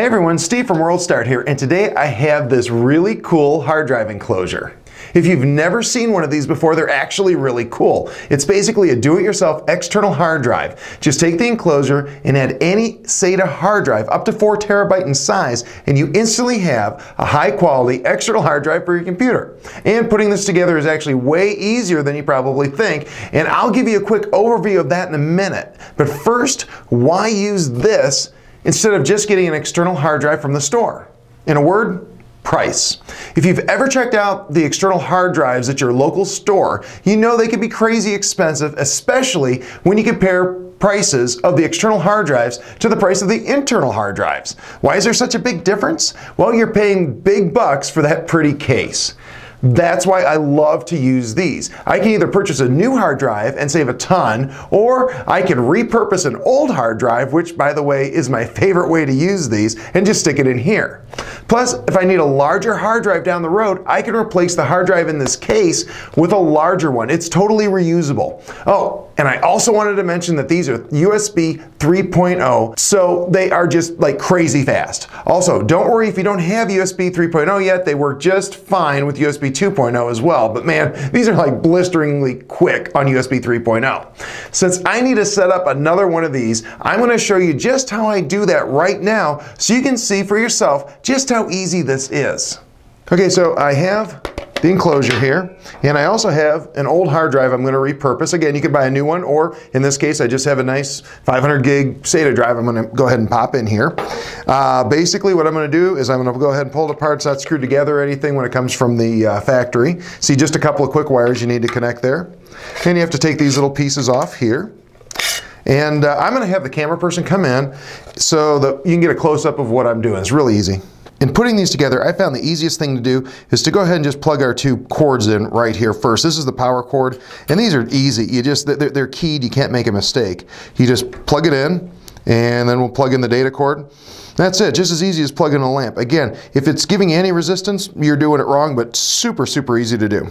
Hey everyone, Steve from WorldStart here, and today I have this really cool hard drive enclosure. If you've never seen one of these before, they're actually really cool. It's basically a do-it-yourself external hard drive. Just take the enclosure and add any SATA hard drive up to 4 terabyte in size, and you instantly have a high-quality external hard drive for your computer. And putting this together is actually way easier than you probably think, and I'll give you a quick overview of that in a minute. But first, why use this instead of just getting an external hard drive from the store. In a word, price. If you've ever checked out the external hard drives at your local store, you know they can be crazy expensive, especially when you compare prices of the external hard drives to the price of the internal hard drives. Why is there such a big difference? Well, you're paying big bucks for that pretty case. That's why I love to use these. I can either purchase a new hard drive and save a ton, or I can repurpose an old hard drive, which by the way is my favorite way to use these, and just stick it in here. Plus, if I need a larger hard drive down the road, I can replace the hard drive in this case with a larger one. It's totally reusable. Oh, and I also wanted to mention that these are USB 3.0, so they are just like crazy fast. Also, don't worry if you don't have USB 3.0 yet, they work just fine with USB 2.0 as well, but man, these are like blisteringly quick on USB 3.0. Since I need to set up another one of these, I'm going to show you just how I do that right now so you can see for yourself just how easy this is. Okay, so I have the enclosure here. And I also have an old hard drive I'm going to repurpose. Again, you could buy a new one, or in this case, I just have a nice 500 gig SATA drive I'm going to go ahead and pop in here. Uh, basically, what I'm going to do is I'm going to go ahead and pull the parts not screwed together or anything when it comes from the uh, factory. See, just a couple of quick wires you need to connect there. And you have to take these little pieces off here. And uh, I'm going to have the camera person come in so that you can get a close-up of what I'm doing. It's really easy. In putting these together, I found the easiest thing to do is to go ahead and just plug our two cords in right here first. This is the power cord, and these are easy. You just, they're, they're keyed, you can't make a mistake. You just plug it in, and then we'll plug in the data cord. That's it, just as easy as plugging a lamp. Again, if it's giving any resistance, you're doing it wrong, but super, super easy to do.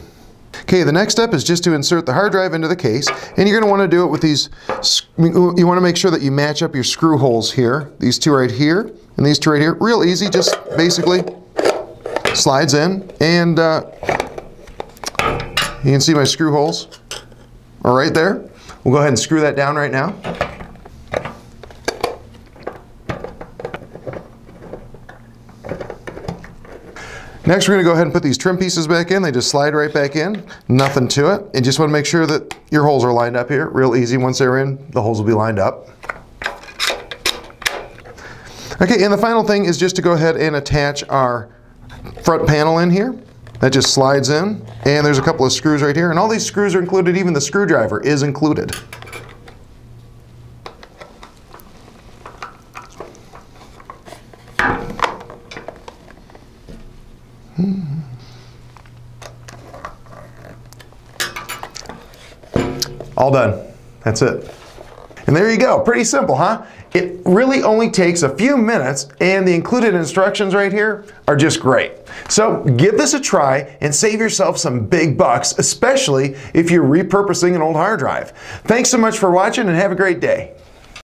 Okay, the next step is just to insert the hard drive into the case, and you're going to want to do it with these, you want to make sure that you match up your screw holes here, these two right here, and these two right here. Real easy, just basically slides in, and uh, you can see my screw holes are right there. We'll go ahead and screw that down right now. Next, we're going to go ahead and put these trim pieces back in. They just slide right back in. Nothing to it. And just want to make sure that your holes are lined up here. Real easy. Once they're in, the holes will be lined up. Okay, and the final thing is just to go ahead and attach our front panel in here. That just slides in. And there's a couple of screws right here. And all these screws are included. Even the screwdriver is included. Hmm. All done. That's it. And there you go. Pretty simple, huh? It really only takes a few minutes and the included instructions right here are just great. So give this a try and save yourself some big bucks, especially if you're repurposing an old hard drive. Thanks so much for watching and have a great day.